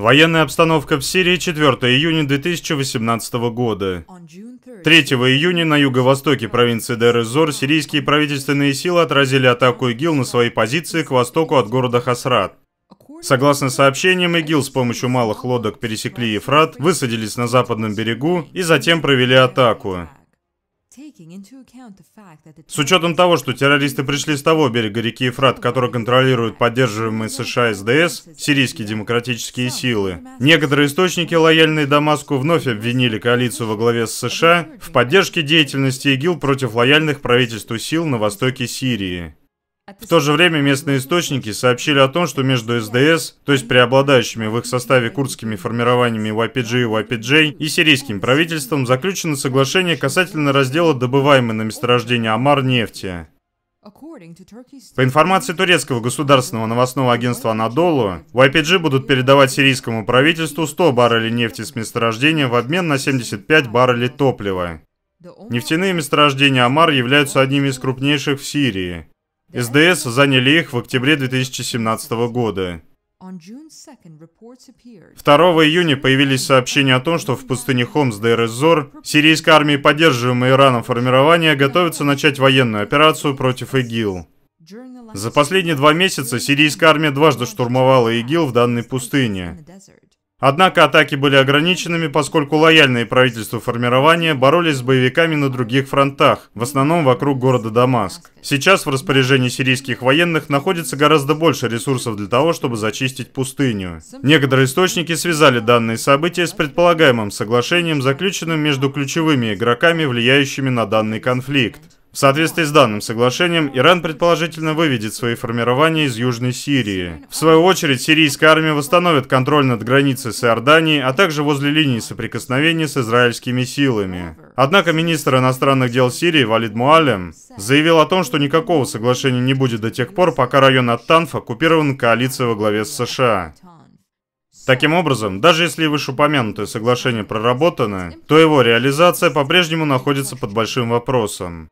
Военная обстановка в Сирии 4 июня 2018 года. 3 июня на юго-востоке провинции Дер-эз-Зор сирийские правительственные силы отразили атаку ИГИЛ на свои позиции к востоку от города Хасрат. Согласно сообщениям, ИГИЛ с помощью малых лодок пересекли Ефрат, высадились на западном берегу и затем провели атаку. С учетом того, что террористы пришли с того берега реки Ефрат, который контролирует поддерживаемые США СДС, сирийские демократические силы, некоторые источники, лояльные Дамаску, вновь обвинили коалицию во главе с США в поддержке деятельности ИГИЛ против лояльных правительству сил на востоке Сирии. В то же время местные источники сообщили о том, что между СДС, то есть преобладающими в их составе курдскими формированиями YPG и YPJ, и сирийским правительством заключено соглашение касательно раздела добываемой на месторождении Амар нефти. По информации турецкого государственного новостного агентства Анадолу, YPG будут передавать сирийскому правительству 100 баррелей нефти с месторождения в обмен на 75 баррелей топлива. Нефтяные месторождения Амар являются одними из крупнейших в Сирии. СДС заняли их в октябре 2017 года. 2 июня появились сообщения о том, что в пустыне Хомс Дейр-эз-Зор сирийская армия, поддерживаемая Ираном формирования, готовится начать военную операцию против ИГИЛ. За последние два месяца сирийская армия дважды штурмовала ИГИЛ в данной пустыне. Однако атаки были ограниченными, поскольку лояльные правительству формирования боролись с боевиками на других фронтах, в основном вокруг города Дамаск. Сейчас в распоряжении сирийских военных находится гораздо больше ресурсов для того, чтобы зачистить пустыню. Некоторые источники связали данные события с предполагаемым соглашением, заключенным между ключевыми игроками, влияющими на данный конфликт. В соответствии с данным соглашением, Иран предположительно выведет свои формирования из Южной Сирии. В свою очередь, сирийская армия восстановит контроль над границей с Иорданией, а также возле линии соприкосновения с израильскими силами. Однако министр иностранных дел Сирии Валид Муалем заявил о том, что никакого соглашения не будет до тех пор, пока район Ат-Танф оккупирован коалицией во главе с США. Таким образом, даже если вышеупомянутое соглашение проработано, то его реализация по-прежнему находится под большим вопросом.